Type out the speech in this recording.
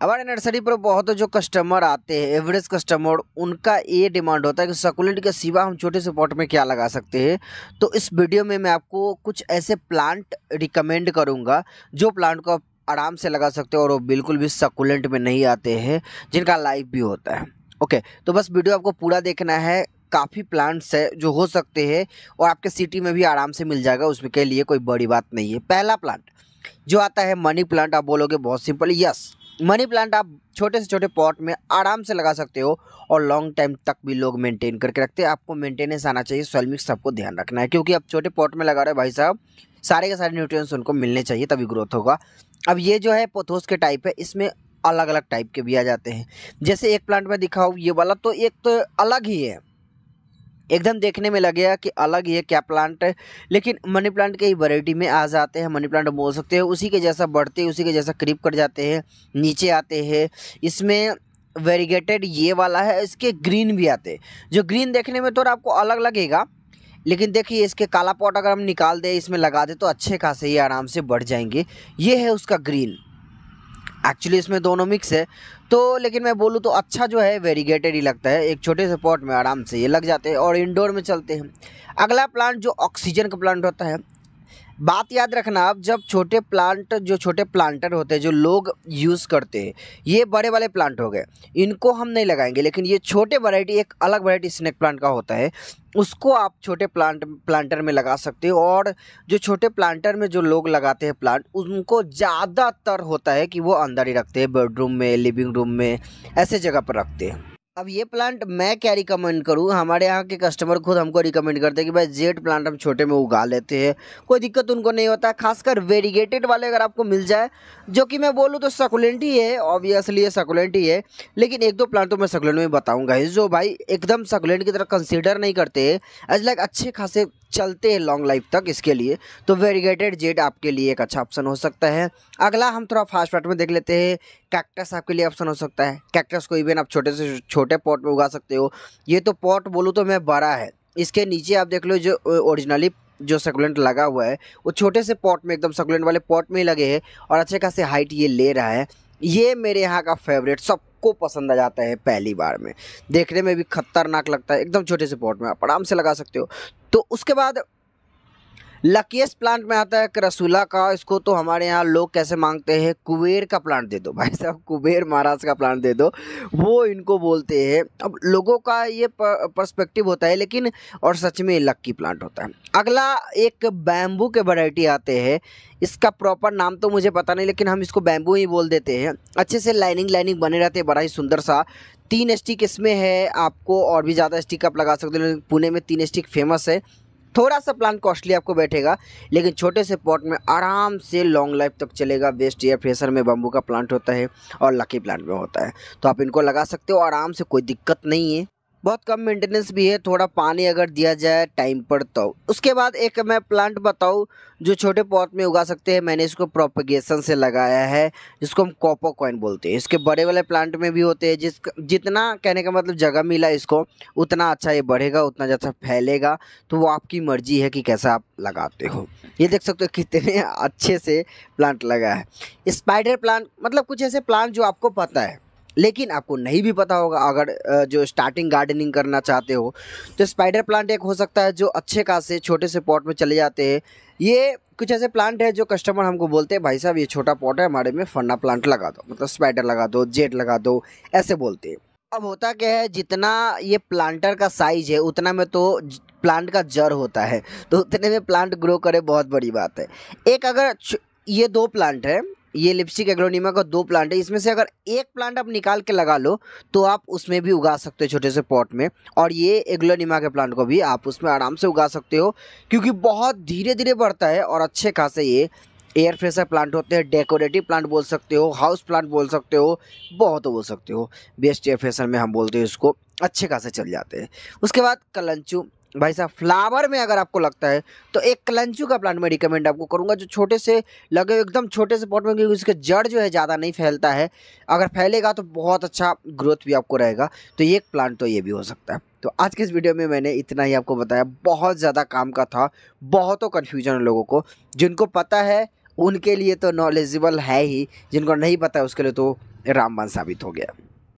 हमारे नर्सरी पर बहुत जो कस्टमर आते हैं एवरेज कस्टमर उनका ये डिमांड होता है कि सकुलेंट के सिवा हम छोटे से पॉट में क्या लगा सकते हैं। तो इस वीडियो में मैं आपको कुछ ऐसे प्लांट रिकमेंड करूँगा, जो प्लांट को आप आराम से लगा सकते हो और वो बिल्कुल भी सकुलेंट में नहीं आते हैं, जिनका लाइफ भी होता है। ओके तो बस वीडियो आपको पूरा देखना है। काफ़ी प्लांट्स है, जो हो सकते हैं, और आपके सिटी में भी आराम से मिल जाएगा उसमें के लिए कोई बड़ी बात नहीं है। पहला प्लांट जो आता है मनी प्लांट आप बोलोगे बहुत सिंपल यस मनी प्लांट आप छोटे से छोटे पॉट में आराम से लगा सकते हो और लॉन्ग टाइम तक भी लोग मेंटेन करके रखते हैं। आपको मेंटेनेंस आना चाहिए सॉइल मिक्स सबको ध्यान रखना है, क्योंकि आप छोटे पॉट में लगा रहे हो भाई साहब, सारे के सारे न्यूट्रिएंट्स उनको मिलने चाहिए, तभी ग्रोथ होगा। अब ये जो है पोथोस के टाइप है, इसमें अलग अलग टाइप के भी आ जाते हैं। जैसे एक प्लांट में दिखाओ ये वाला तो एक तो अलग ही है। एकदम देखने में लगेगा कि अलग है क्या प्लांट है। लेकिन मनी प्लांट के ही वैरायटी में आ जाते हैं मनी प्लांट बोल सकते हैं। उसी के जैसा बढ़ते उसी के जैसा क्रीप कर जाते हैं, नीचे आते हैं। इसमें वेरीगेटेड ये वाला है, इसके ग्रीन भी आते हैं। जो ग्रीन देखने में थोड़ा आपको अलग लगेगा, लेकिन देखिए इसके काला पॉट अगर हम निकाल दें, इसमें लगा दें तो अच्छे खासे ये आराम से बढ़ जाएँगे। ये है उसका ग्रीन एक्चुअली इसमें दोनों मिक्स है। तो लेकिन मैं बोलूँ तो अच्छा जो है वेरीगेटेड ही लगता है। एक छोटे से पॉट में आराम से ये लग जाते हैं और इंडोर में चलते हैं। अगला प्लांट जो ऑक्सीजन का प्लांट होता है बात याद रखना आप जब छोटे प्लांट जो छोटे प्लांटर होते हैं, जो लोग यूज़ करते हैं, ये बड़े वाले प्लांट हो गए। इनको हम नहीं लगाएँगे, लेकिन ये छोटे वैरायटी एक अलग वैरायटी स्नैक प्लांट का होता है, उसको आप छोटे प्लांट प्लांटर में लगा सकते हो, और जो छोटे प्लांटर में जो लोग लगाते हैं प्लांट उनको ज़्यादातर होता है कि वो अंदर ही रखते हैं बेडरूम में लिविंग रूम में, ऐसे जगह पर रखते हैं। अब ये प्लांट मैं क्या रिकमेंड करूँ? हमारे यहाँ के कस्टमर खुद हमको रिकमेंड करते हैं कि भाई जेड प्लांट हम छोटे में उगा लेते हैं। कोई दिक्कत उनको नहीं होता है खासकर वेरीगेटेड वाले अगर आपको मिल जाए, जो कि मैं बोलूँ तो सकुलेंट ही है ऑब्वियसली ये सकुलेंट ही है, लेकिन एक दो प्लांट तो मैं सकुलेंट में बताऊँगा जो भाई एकदम सकुलेंट की तरह कंसिडर नहीं करते एज लाइक अच्छे खासे चलते हैं लॉन्ग लाइफ तक इसके लिए तो वेरीगेटेड जेड आपके लिए एक अच्छा ऑप्शन हो सकता है। अगला हम थोड़ा फास्ट फास्ट में देख लेते हैं कैक्टस आपके लिए ऑप्शन हो सकता है। कैक्टस को इवन आप छोटे से छोटे पॉट में उगा सकते हो। ये तो पॉट बोलूँ तो मैं बड़ा है। इसके नीचे आप देख लो जो ओरिजिनली जो सकुलेंट लगा हुआ है, वो छोटे से पॉट में, एकदम सकुलेंट वाले पॉट में ही लगे हैं और अच्छे खासे हाइट ये ले रहा है। ये मेरे यहाँ का फेवरेट सबको पसंद आ जाता है पहली बार में। देखने में भी खतरनाक लगता है, एकदम छोटे से पॉट में आप आराम से लगा सकते हो। तो उसके बाद लकीस्ट प्लांट में आता है करसूला का। इसको तो हमारे यहाँ लोग कैसे मांगते हैं? कुबेर का प्लांट दे दो, भाई साहब। कुबेर महाराज का प्लांट दे दो। वो इनको बोलते हैं। अब लोगों का ये पर्सपेक्टिव होता है, लेकिन और सच में लक्की प्लांट होता है। अगला एक बैम्बू के वैरायटी आते हैं। इसका प्रॉपर नाम तो मुझे पता नहीं, लेकिन हम इसको बैम्बू ही बोल देते हैं। अच्छे से लाइनिंग लाइनिंग बने रहते हैं, बड़ा ही सुंदर सा। तीन स्टिक इसमें है। आपको और भी ज़्यादा स्टिक आप लगा सकते हो पुणे में तीन स्टिक फ़ेमस है। थोड़ा सा प्लान कॉस्टली आपको बैठेगा, लेकिन छोटे से पॉट में आराम से लॉन्ग लाइफ तक चलेगा। बेस्ट एयर फ्रेशर में बम्बू का प्लांट होता है और लकी प्लांट में होता है। तो आप इनको लगा सकते हो, आराम से कोई दिक्कत नहीं है। बहुत कम मेंटेनेंस भी है, थोड़ा पानी अगर दिया जाए टाइम पर तो। उसके बाद एक मैं प्लांट बताऊँ, जो छोटे पॉट में उगा सकते हैं, मैंने इसको प्रोपगेशन से लगाया है, जिसको हम कॉपर कॉइन बोलते हैं। इसके बड़े वाले प्लांट में भी होते हैं जिस जितना कहने का मतलब जगह मिला इसको, उतना अच्छा ये बढ़ेगा, उतना ज़्यादा फैलेगा। तो वो आपकी मर्ज़ी है कि कैसा आप लगाते हो। ये देख सकते हो कितने अच्छे से प्लांट लगा है। स्पाइडर प्लांट मतलब कुछ ऐसे प्लांट जो आपको पता है। लेकिन आपको नहीं भी पता होगा, अगर जो स्टार्टिंग गार्डनिंग करना चाहते हो तो स्पाइडर प्लांट एक हो सकता है जो अच्छे खासे छोटे से पॉट में चले जाते हैं। ये कुछ ऐसे प्लांट है जो कस्टमर हमको बोलते हैं, भाई साहब, ये छोटा पॉट है, हमारे में फन्ना प्लांट लगा दो मतलब स्पाइडर लगा दो जेट लगा दो, ऐसे बोलते हैं। अब होता क्या है, जितना ये प्लांटर का साइज़ है, उतना में तो प्लांट का जड़ होता है तो उतने में प्लांट ग्रो करे बहुत बड़ी बात है। एक अगर ये दो प्लांट है ये लिपस्टिक एग्रोनीमा का दो प्लांट है। इसमें से अगर एक प्लांट आप निकाल के लगा लो तो आप उसमें भी उगा सकते हो छोटे से पॉट में। और ये एग्लोनीमा के प्लांट को भी आप उसमें आराम से उगा सकते हो, क्योंकि बहुत धीरे धीरे बढ़ता है और अच्छे खासे ये एयर फ्रेशर प्लांट होते हैं। डेकोरेटिव प्लांट बोल सकते हो हाउस प्लांट बोल सकते हो, बहुत बोल सकते हो। बेस्ट एयर फ्रेशर में हम बोलते हैं इसको, अच्छे खासे चल जाते हैं। उसके बाद कलंचू। भाई साहब फ्लावर में अगर आपको लगता है तो एक कलंचू का प्लांट मैं रिकमेंड आपको करूँगा, जो छोटे से लगे, एकदम छोटे से पॉट में, क्योंकि उसके जड़ जो है ज़्यादा नहीं फैलता है। अगर फैलेगा तो बहुत अच्छा ग्रोथ भी आपको रहेगा। तो ये एक प्लांट तो ये भी हो सकता है। तो आज के इस वीडियो में मैंने इतना ही आपको बताया। बहुत ज़्यादा काम का था, बहुतों कन्फ्यूज़न है लोगों को। जिनको पता है, उनके लिए तो नॉलेजेबल है ही। जिनको नहीं पता है, उसके लिए तो रामबान साबित हो गया।